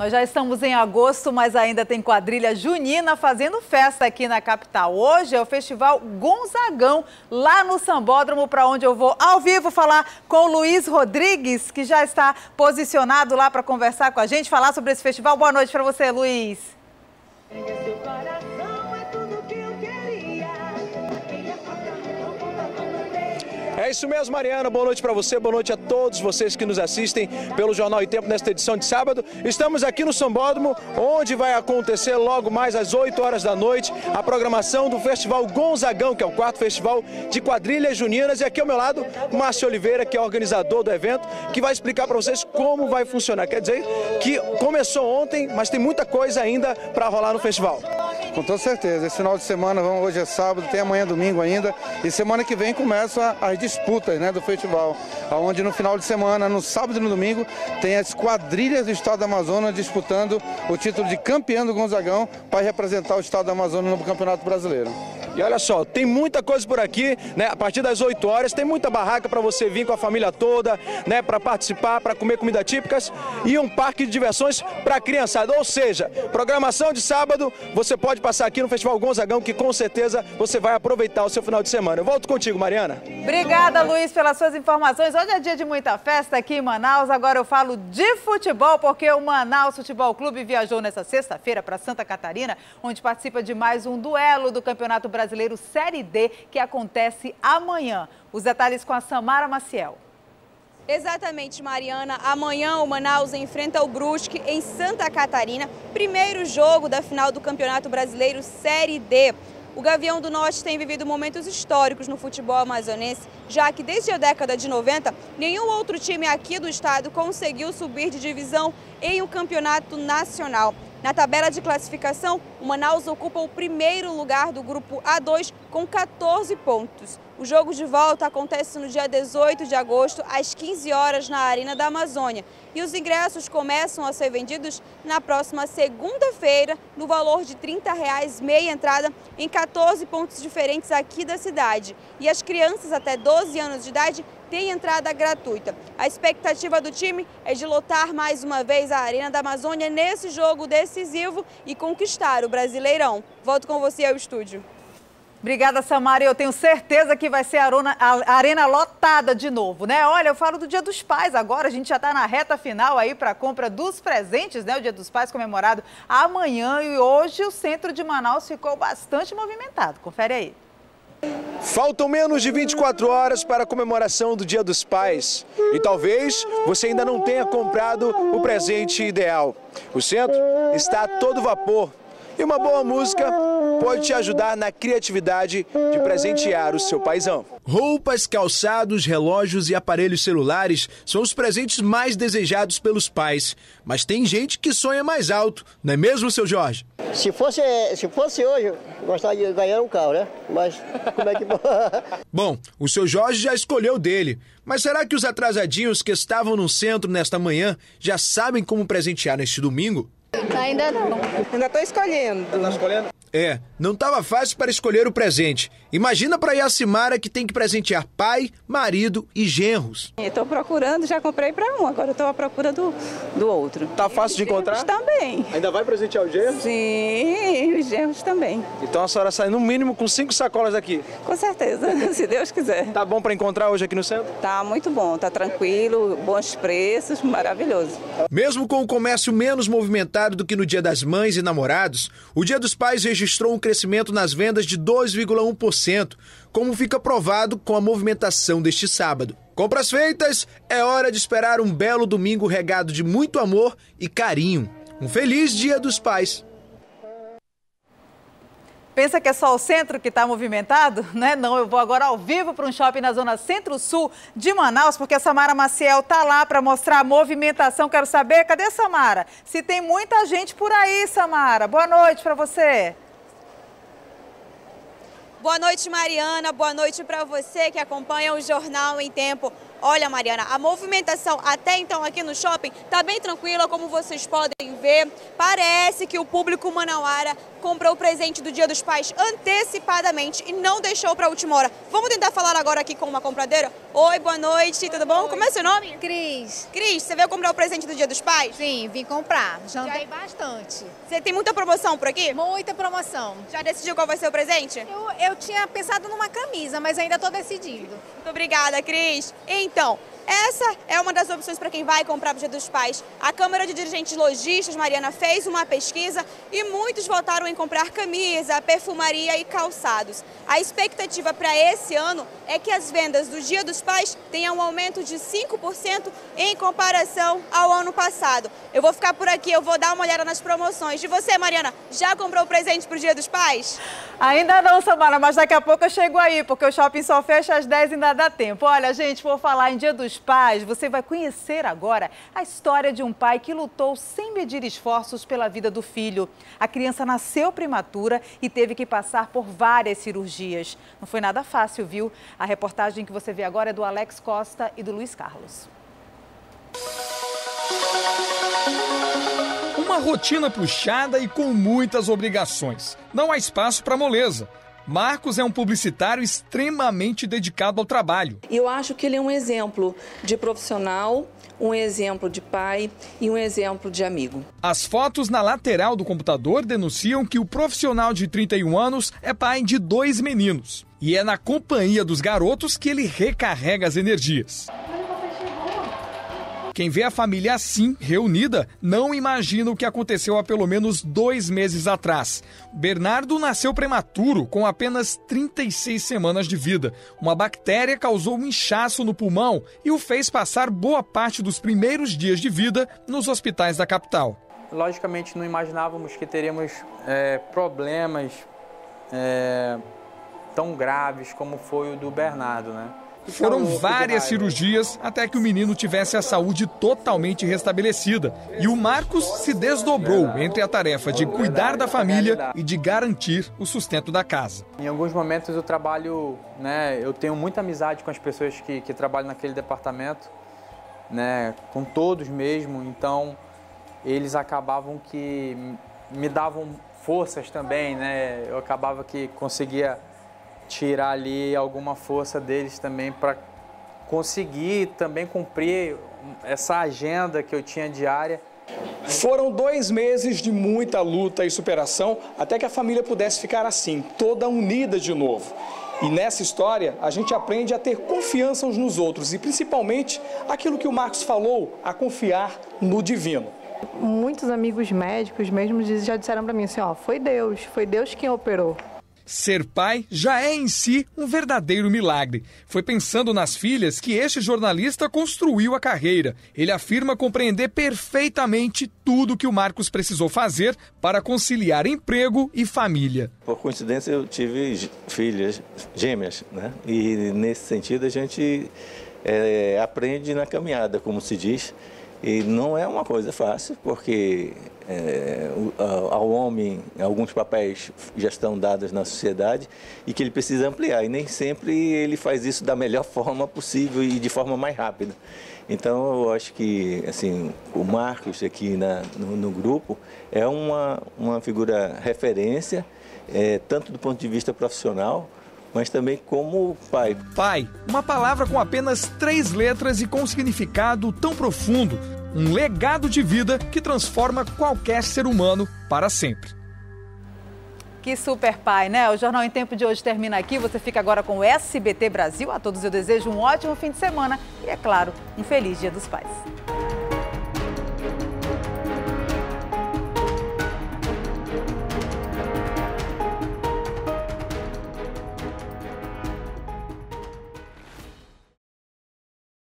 Nós já estamos em agosto, mas ainda tem quadrilha junina fazendo festa aqui na capital. Hoje é o Festival Gonzagão, lá no Sambódromo, para onde eu vou ao vivo falar com o Luiz Rodrigues, que já está posicionado lá para conversar com a gente, falar sobre esse festival. Boa noite para você, Luiz. É isso mesmo, Mariana. Boa noite para você, boa noite a todos vocês que nos assistem pelo Jornal e Tempo nesta edição de sábado. Estamos aqui no Sambódromo, onde vai acontecer logo mais às 8 horas da noite a programação do Festival Gonzagão, que é o quarto festival de quadrilhas juninas. E aqui ao meu lado, Márcio Oliveira, que é organizador do evento, que vai explicar para vocês como vai funcionar. Quer dizer que começou ontem, mas tem muita coisa ainda para rolar no festival. Com toda certeza. Esse final de semana, vamos, hoje é sábado, tem amanhã domingo ainda. E semana que vem começa as disputas né, do festival. Onde no final de semana, no sábado e no domingo, tem as quadrilhas do estado do Amazonas disputando o título de campeão do Gonzagão para representar o estado do Amazonas no Campeonato Brasileiro. E olha só, tem muita coisa por aqui, né? A partir das 8 horas tem muita barraca para você vir com a família toda, né, para participar, para comer comidas típicas e um parque de diversões para criançada. Ou seja, programação de sábado, você pode passar aqui no Festival Gonzagão que com certeza você vai aproveitar o seu final de semana. Eu volto contigo, Mariana. Obrigada, Luiz, pelas suas informações. Hoje é dia de muita festa aqui em Manaus. Agora eu falo de futebol, porque o Manaus Futebol Clube viajou nessa sexta-feira para Santa Catarina, onde participa de mais um duelo do Campeonato Brasileiro Série D, que acontece amanhã. Os detalhes com a Samara Maciel. Exatamente, Mariana. Amanhã o Manaus enfrenta o Brusque em Santa Catarina, primeiro jogo da final do Campeonato Brasileiro Série D. O Gavião do Norte tem vivido momentos históricos no futebol amazonense, já que desde a década de 90, nenhum outro time aqui do estado conseguiu subir de divisão em um campeonato nacional. Na tabela de classificação, o Manaus ocupa o primeiro lugar do grupo A2 com 14 pontos. O jogo de volta acontece no dia 18 de agosto, às 15 horas, na Arena da Amazônia. E os ingressos começam a ser vendidos na próxima segunda-feira, no valor de 30 reais meia entrada, em 14 pontos diferentes aqui da cidade. E as crianças até 12 anos de idade têm entrada gratuita. A expectativa do time é de lotar mais uma vez a Arena da Amazônia nesse jogo decisivo e conquistar o Brasileirão. Volto com você ao estúdio. Obrigada, Samara. Eu tenho certeza que vai ser a arena, a arena lotada de novo, né? Olha, eu falo do Dia dos Pais agora. A gente já está na reta final aí para a compra dos presentes, né? O Dia dos Pais comemorado amanhã e hoje o centro de Manaus ficou bastante movimentado. Confere aí. Faltam menos de 24 horas para a comemoração do Dia dos Pais e talvez você ainda não tenha comprado o presente ideal. O centro está a todo vapor e uma boa música pode te ajudar na criatividade de presentear o seu paizão. Roupas, calçados, relógios e aparelhos celulares são os presentes mais desejados pelos pais. Mas tem gente que sonha mais alto, não é mesmo, seu Jorge? Se fosse, se fosse hoje, eu gostaria de ganhar um carro, né? Mas como é que. Bom, o seu Jorge já escolheu dele. Mas será que os atrasadinhos que estavam no centro nesta manhã já sabem como presentear neste domingo? Ainda não. Ainda estou escolhendo. Está escolhendo? É, não estava fácil para escolher o presente. Imagina para Yacimara que tem que presentear pai, marido e genros. Estou procurando, já comprei para um, agora estou à procura do, do outro. Tá fácil de encontrar? também. Ainda vai presentear o genros? Sim, os genros também. Então a senhora sai no mínimo com cinco sacolas aqui? Com certeza, se Deus quiser. Tá bom para encontrar hoje aqui no centro? Tá muito bom, tá tranquilo, bons preços, maravilhoso. Mesmo com o comércio menos movimentado do que no Dia das Mães e Namorados, o Dia dos Pais registrou um crescimento nas vendas de 2,1%, como fica provado com a movimentação deste sábado. Compras feitas, é hora de esperar um belo domingo regado de muito amor e carinho. Um feliz Dia dos Pais! Pensa que é só o centro que está movimentado? Né? Não, eu vou agora ao vivo para um shopping na zona centro-sul de Manaus, porque a Samara Maciel está lá para mostrar a movimentação. Quero saber, cadê Samara? Se tem muita gente por aí, Samara. Boa noite para você. Boa noite, Mariana. Boa noite para você que acompanha o Jornal em Tempo. Olha, Mariana, a movimentação até então aqui no shopping está bem tranquila, como vocês podem ver. Parece que o público manauara comprou o presente do Dia dos Pais antecipadamente e não deixou para a última hora. Vamos tentar falar agora aqui com uma compradeira? Oi, boa noite, tudo bom? Oi. Como é seu nome? Cris. Cris, você veio comprar o presente do Dia dos Pais? Sim, vim comprar. Já andei bastante. Você tem muita promoção por aqui? Muita promoção. Já decidiu qual vai ser o presente? Eu, eu tinha pensado numa camisa, mas ainda estou decidindo. Muito obrigada, Cris. Então, essa é uma das opções para quem vai comprar o Dia dos Pais. A Câmara de Dirigentes Lojistas, Mariana, fez uma pesquisa e muitos votaram em comprar camisa, perfumaria e calçados. A expectativa para esse ano é que as vendas do Dia dos Pais tenham um aumento de 5% em comparação ao ano passado. Eu vou ficar por aqui, eu vou dar uma olhada nas promoções. De você, Mariana, já comprou o presente para o Dia dos Pais? Ainda não, Samara, mas daqui a pouco eu chego aí, porque o shopping só fecha às 10 e ainda dá tempo. Olha, gente, vou falar em Dia dos Pais. Você vai conhecer agora a história de um pai que lutou sem medir esforços pela vida do filho. A criança nasceu prematura e teve que passar por várias cirurgias. Não foi nada fácil, viu? A reportagem que você vê agora é do Alex Costa e do Luiz Carlos. Uma rotina puxada e com muitas obrigações. Não há espaço para moleza. Marcos é um publicitário extremamente dedicado ao trabalho. Eu acho que ele é um exemplo de profissional, um exemplo de pai e um exemplo de amigo. As fotos na lateral do computador denunciam que o profissional de 31 anos é pai de dois meninos. E é na companhia dos garotos que ele recarrega as energias. Quem vê a família assim, reunida, não imagina o que aconteceu há pelo menos dois meses atrás. Bernardo nasceu prematuro, com apenas 36 semanas de vida. Uma bactéria causou um inchaço no pulmão e o fez passar boa parte dos primeiros dias de vida nos hospitais da capital. Logicamente, não imaginávamos que teríamos é, problemas é, tão graves como foi o do Bernardo, né? Foram várias cirurgias até que o menino tivesse a saúde totalmente restabelecida. E o Marcos se desdobrou entre a tarefa de cuidar da família e de garantir o sustento da casa. Em alguns momentos eu trabalho, né, eu tenho muita amizade com as pessoas que, que trabalham naquele departamento, né, com todos mesmo, então eles acabavam que me davam forças também, né, eu acabava que conseguia tirar ali alguma força deles também para conseguir também cumprir essa agenda que eu tinha diária. Foram dois meses de muita luta e superação até que a família pudesse ficar assim, toda unida de novo. E nessa história, a gente aprende a ter confiança uns nos outros e principalmente aquilo que o Marcos falou, a confiar no divino. Muitos amigos médicos mesmo já disseram para mim assim, ó, foi Deus, foi Deus quem operou. Ser pai já é em si um verdadeiro milagre. Foi pensando nas filhas que este jornalista construiu a carreira. Ele afirma compreender perfeitamente tudo que o Marcos precisou fazer para conciliar emprego e família. Por coincidência, eu tive filhas gêmeas, né? E nesse sentido a gente é, aprende na caminhada, como se diz. E não é uma coisa fácil, porque é, ao homem alguns papéis já estão dados na sociedade e que ele precisa ampliar. E nem sempre ele faz isso da melhor forma possível e de forma mais rápida. Então eu acho que assim, o Marcos aqui na, no, no grupo é uma, uma figura referência, é, tanto do ponto de vista profissional, mas também como pai. Pai, uma palavra com apenas três letras e com um significado tão profundo, um legado de vida que transforma qualquer ser humano para sempre. Que super pai, né? O Jornal em Tempo de hoje termina aqui. Você fica agora com o SBT Brasil. A todos eu desejo um ótimo fim de semana e, é claro, um feliz Dia dos Pais.